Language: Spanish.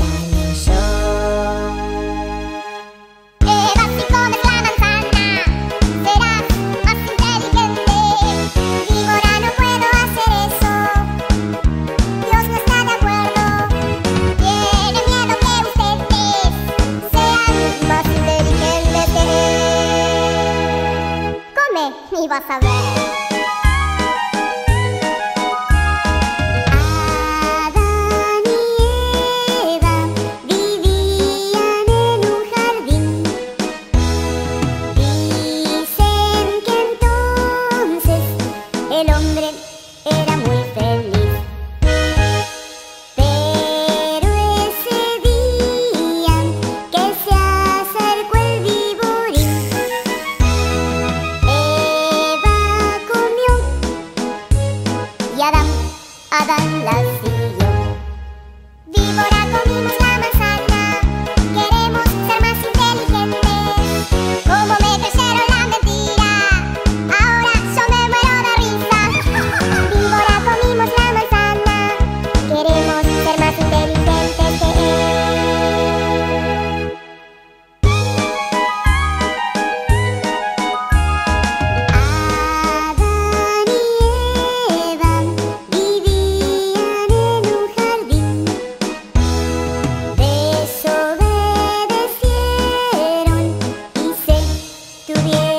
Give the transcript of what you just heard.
Evasi como es la manzana, serás más inteligente. Mi mora no puedo hacer eso, Dios no está de acuerdo. Tiene miedo que ustedes sean más inteligentes. Come y vas a ver. yaram adamlar Yeah.